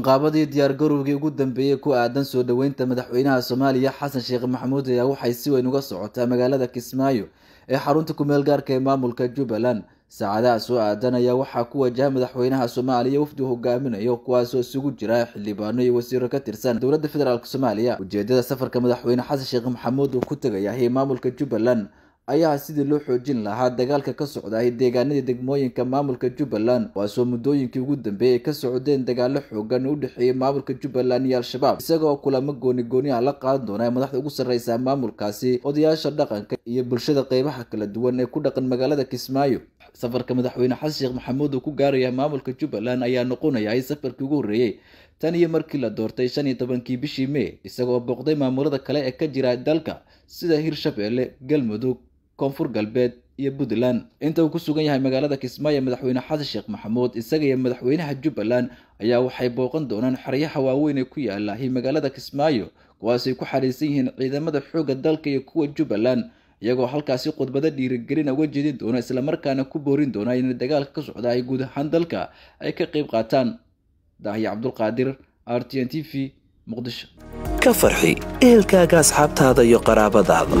qabanqaabadii diyaargarowgii ugu dambeeyey ku aadan soo dhoweynta madaxweynaha soomaaliya xasan sheekh maxamuud ayaa waxay si weyn uga socotaa magaalada kismaayo ee xarunta kumeel gaarka ee maamulka jubbaland. Saacadaha soo aadan ayaa waxaa ku wajaha madaxweynaha soomaaliya wafdi hogaaminayo kuwaasoo isugu jira xildhibaano iyo wasiiro ka tirsan dowladda federaalk soomaaliya. Ujeedada safarka madaxweyne xasan sheekh maxamuud uu ku tegayahay maamulka jubbaland ayaa sidii loo xoojin lahaa dagaalka ka socdaay deegaanadii degmooyinka maamulka jubbaland. Kuwaasoo muddooyinkii ugu dambeeyay ay ka socdeen dagaalo xoogan u dhexeeyay maamulka jubbaland iyo al-shabaab isagoo kulamo gooni gooni ah la qaadan doona madaxda ugu sarreysa maamulkaasi odayaasha dhaqanka iyo bulshada qeybaha kala duwan ee ku dhaqan magaalada kismaayo. Safarka madaxweyne xasan sheekh maxamuud uu ku gaaraya maamulka jubbaland ayaa noqonaya safarkii ugu horreeyey tan iyo markii la doortay shan iyo tobankii bishii may isagoo booqday maamulada kale ee ka jira dalka sida hirshabeelle galmudug koonfur galbeed iyo puntland. Inta uu ku sugan yahay magaalada kismaayo madaxweyne xasan sheekh maxamuud isaga iyo madaxweynaha jubbaland ayaa waxay booqan doonaan xeryaha waaweyn ee ku yaalahay magaalada kismaayo kuwaasay ku xariisan yihiin ciidamada xoogga dalka iyo kuwa jubbaland iyagoo halkaasi khudbado dhiirigelina uga jeedin doona islamarkaana ku boorin doona in dagaalka ka socda ay guud ahaan dalka ay ka qayb qaataan. Daahiye cabdulqaadir r t n t v muqdisho. Ka farxi ehelkaaga asxaabtaada iyo qaraabadaada